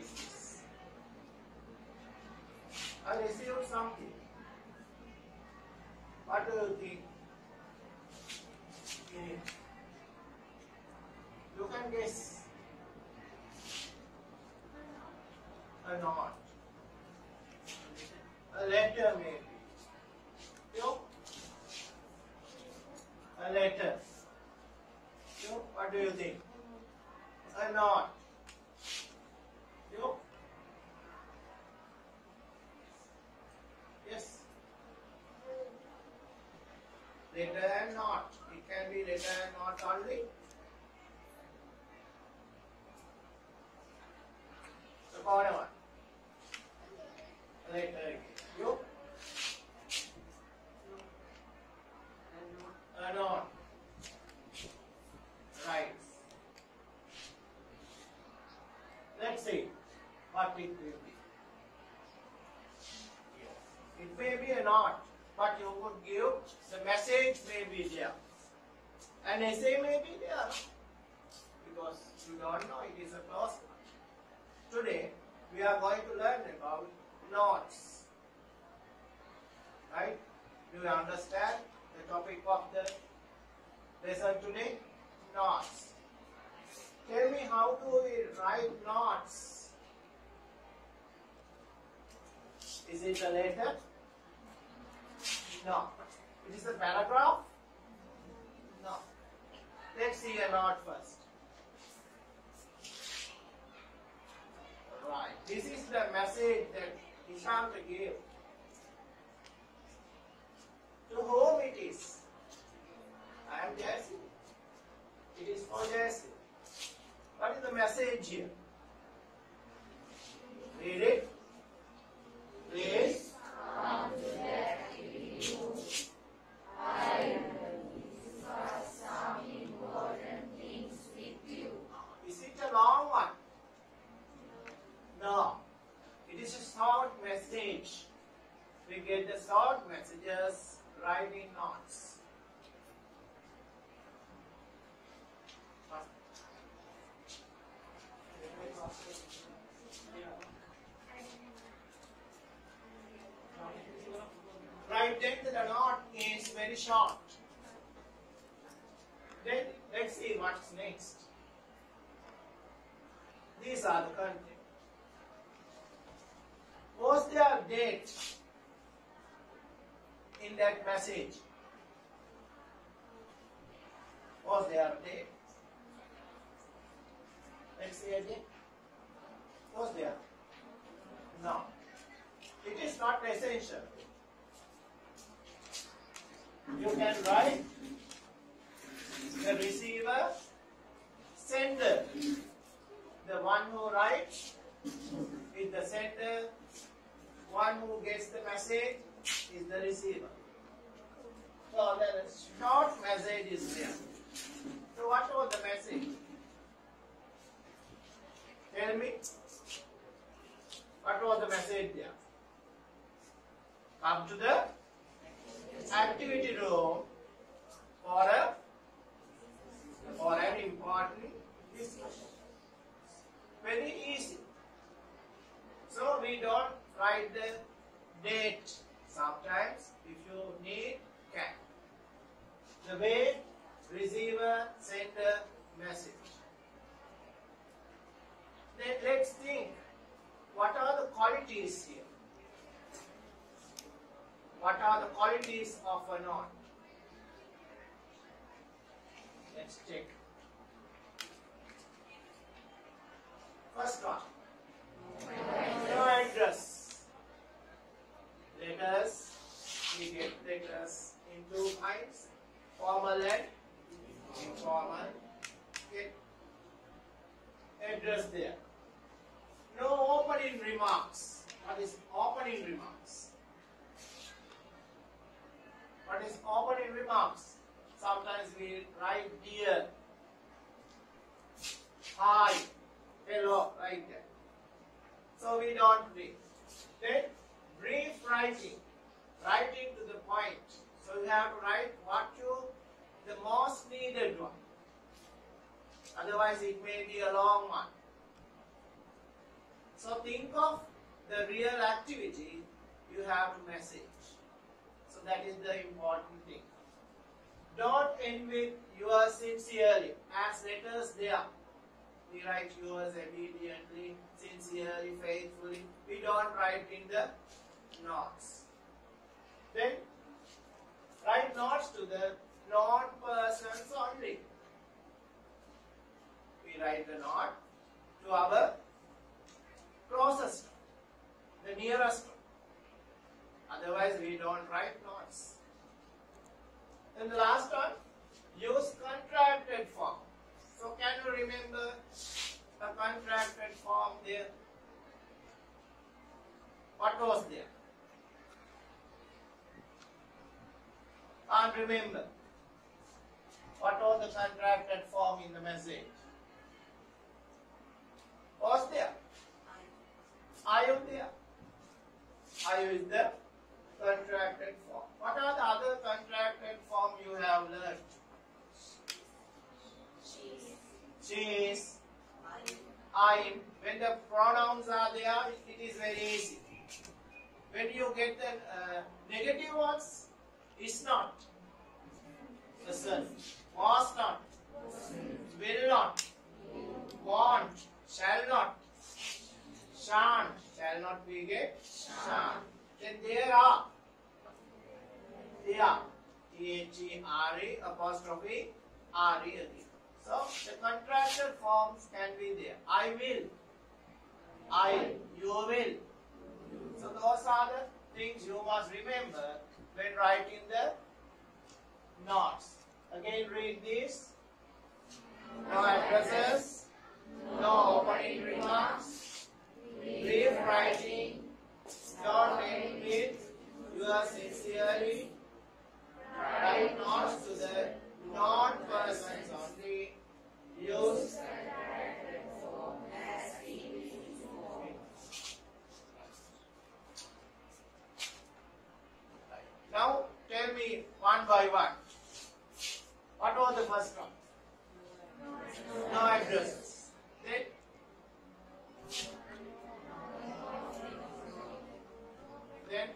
Is this? I received something. You think? in? You can guess. Uh, A knot. A letter maybe. You? A letter. You? What do you think? A knot. You? Yes. Letter and knot. It can be letter and knot only. The corner one. Letter again. You? A knot. Right. Let's see what it will be. It may be a knot, but you would give the message may be there. An essay may be there because you don't know it is a closed one. Today we are going to learn about knots. Right? Do you understand the topic of the lesson today? Knots. Tell me how do we write knots? Is it a letter? No. It is a paragraph? No. Let's see a knot first. Right. This is the message that Nishant gave. To whom it is? I am Jesse. It is for Jesse. What is the message here? Read it. Please. Is it a long one? No. It is a short message. We get the short messages right in knots. Right then the knot is short. Then let's see what's next. These are the content. Was there date in that message? Was there a date? Let's see again. Was there? No. It is not essential. You can write the receiver, sender. The one who writes is the sender. One who gets the message is the receiver. So the short message is there. So what was the message? Tell me. What was the message there? Come to the activity room for a for an important discussion. Very easy. So we don't write the date. Sometimes if you need can. The way receiver send a message. Then let's think what are the qualities here? What are the qualities of a knot? Let's check. First one. No address. Letters. We get letters in two kinds. Formal and informal. Get address there. No opening remarks. What is opening remarks? What is opening remarks? Sometimes we write dear, hi, hello, like that. So we don't read. Then brief writing, writing to the point. So you have to write what you, the most needed one. Otherwise it may be a long one. So think of the real activity you have to message. So that is the important thing. Don't end with yours sincerely as letters there. We write yours obediently, sincerely, faithfully. We don't write in the notes. Then write notes to the non-persons only. We write the note to our closest, the nearest. Otherwise, we don't write notes. And the last one, use contracted form. So, can you remember the contracted form there? What was there? Can't remember. What was the contracted form in the message? Was there? I am there. I is the contracted form. What are the other contracted form you have learned? She's, I'm. When the pronouns are there, it is very easy. When you get the uh, negative ones, is not. Listen. Was not. Will not. Want. Shall not. Shan't. Shall not be get? Shan't. Then there are. There. T-H-E-R-E apostrophe R-E again. So the contracted forms can be there. I will. I. You will. So those are the things you must remember when writing the notes. Again read this. No addresses. No opening remarks. Brief writing. Don't end with yours sincerely. Write notes to the non-persons only. Use Now tell me by one. What was the first one? No addresses. Then then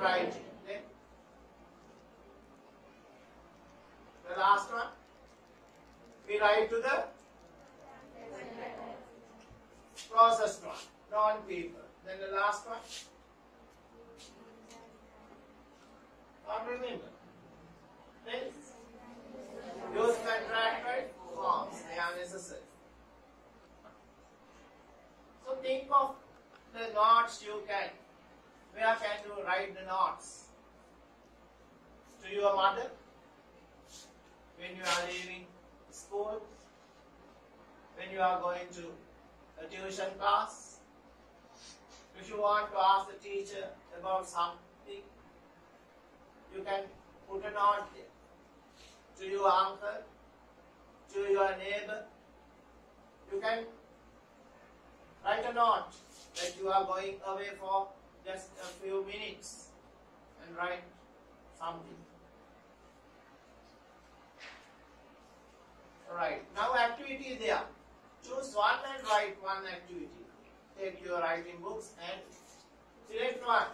writing. Then the last one. We write to the processed one, non-paper. Then the last one. Can't remember. Then use contracted forms. They are necessary. So think of the notes you can. Where can you write the notes? To your mother? When you are leaving school? When you are going to a tuition class? If you want to ask the teacher about something, you can put a note. To your uncle, to your neighbor, you can write a note that you are going away for just a few minutes and write something. Right, now activity is there. Choose one and write one activity. Take your writing books and select one.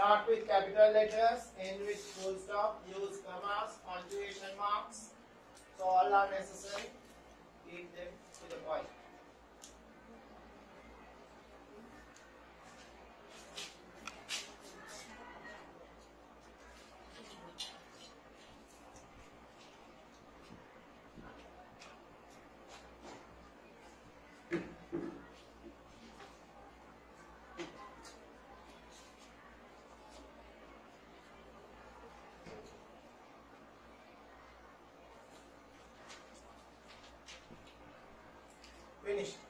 Start with capital letters, end with full stop, use commas, punctuation marks. So all are necessary. Keep them to the point. finished.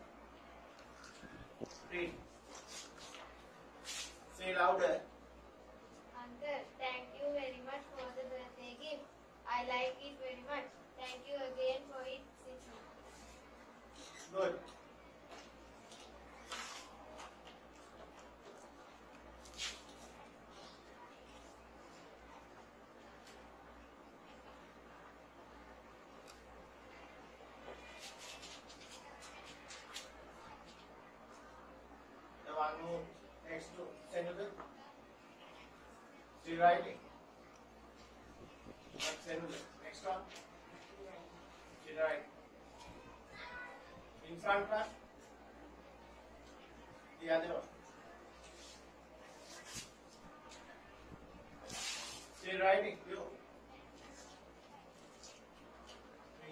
Next to. Not Senator. Next one. Still writing. In class. The other one. Writing. You. Me.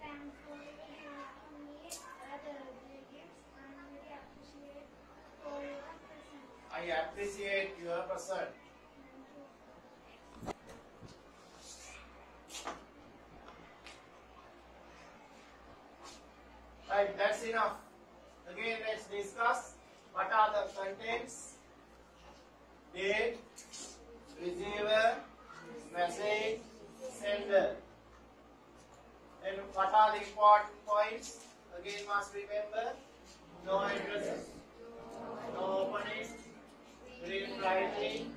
Thanks for giving me a birthday gift. I really appreciate for your present. I appreciate your person. Right, that's enough. Again, let's discuss what are the contents. Date, receiver, message, sender. And what are the important points? Again, must remember. No addresses, no opening, writing,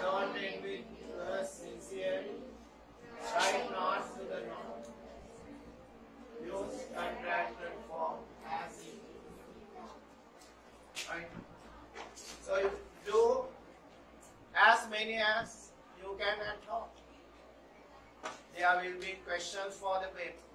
end with us sincerely, write not to the norm. Use contracted form as it. Right? So you do as many as you can at home. There will be questions for the paper.